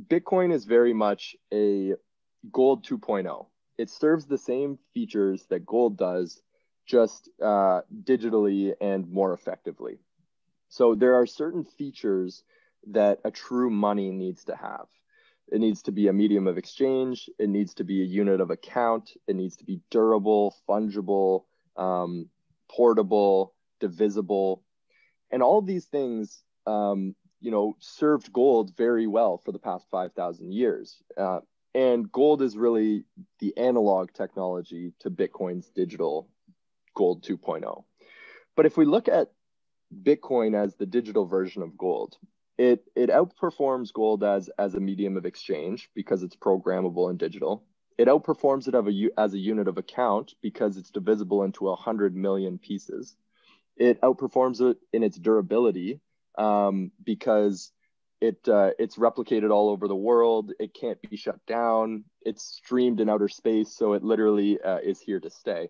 Bitcoin is very much a gold 2.0. It serves the same features that gold does, just uh, digitally and more effectively. So there are certain features that a true money needs to have. It needs to be a medium of exchange. It needs to be a unit of account. It needs to be durable, fungible, um, portable, divisible, and all these things, um, you know, served gold very well for the past five thousand years. Uh, and gold is really the analog technology to Bitcoin's digital gold 2.0. But if we look at Bitcoin as the digital version of gold, it it outperforms gold as as a medium of exchange because it's programmable and digital. It outperforms it of a, as a unit of account because it's divisible into 100 million pieces. It outperforms it in its durability um, because it uh, it's replicated all over the world. It can't be shut down. It's streamed in outer space, so it literally uh, is here to stay.